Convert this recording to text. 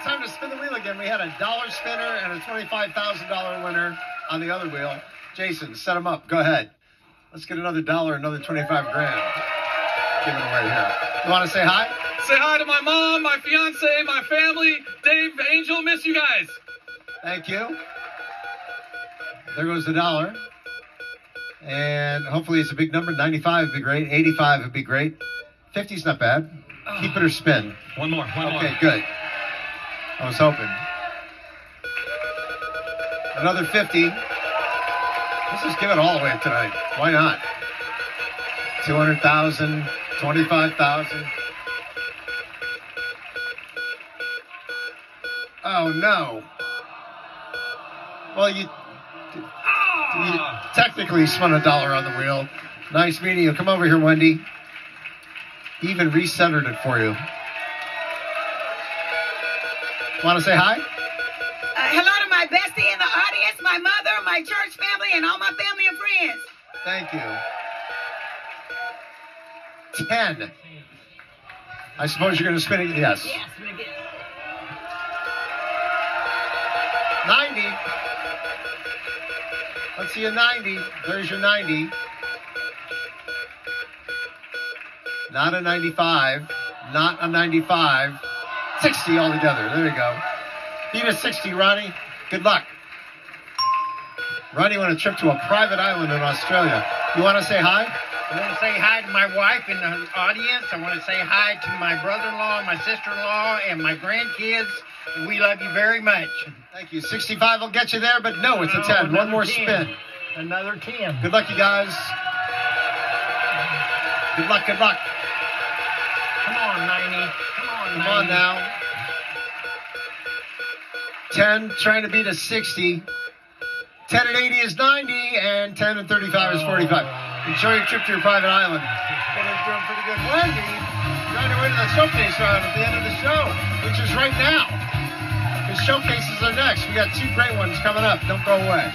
it's time to spin the wheel again. We had a dollar spinner and a $25,000 winner on the other wheel. Jason, set them up. Go ahead. Let's get another dollar, another 25 grand. Give Giving away here. You want to say hi? Say hi to my mom, my fiance, my family, Dave, Angel. Miss you guys. Thank you. There goes the dollar. And hopefully it's a big number. 95 would be great. 85 would be great. 50's not bad. Keep it or spin. One more. One Okay, more. good. I was hoping. Another 50. Let's just give it all away tonight. Why not? 200,000, 25,000. Oh no. Well, you, you technically spun a dollar on the wheel. Nice meeting you. Come over here, Wendy. Even recentered it for you. Want to say hi? Uh, hello to my bestie in the audience, my mother, my church family, and all my family and friends. Thank you. Ten. I suppose you're going to spin it. Yes. Yes, we're good. Ninety. Let's see a ninety. There's your ninety. Not a ninety-five. Not a ninety-five. Sixty altogether. There you go. Beat a sixty, Ronnie. Good luck. Ronnie went a trip to a private island in Australia. You want to say hi? I want to say hi to my wife in the audience. I want to say hi to my brother-in-law, my sister-in-law, and my grandkids. We love you very much. Thank you. 65 will get you there, but no, it's a Oh, 10. One another more 10. spin. Another 10. Good luck, you guys. Good luck, good luck. Come on, 90. Come on, Come 90. on now. 10 trying to beat a 60. 10 and 80 is 90, and 10 and 35 is 45. Enjoy your trip to your private island. Wendy's doing pretty good. Wendy, trying to win to the showcase round at the end of the show, which is right now. The showcases are next. We got two great ones coming up. Don't go away.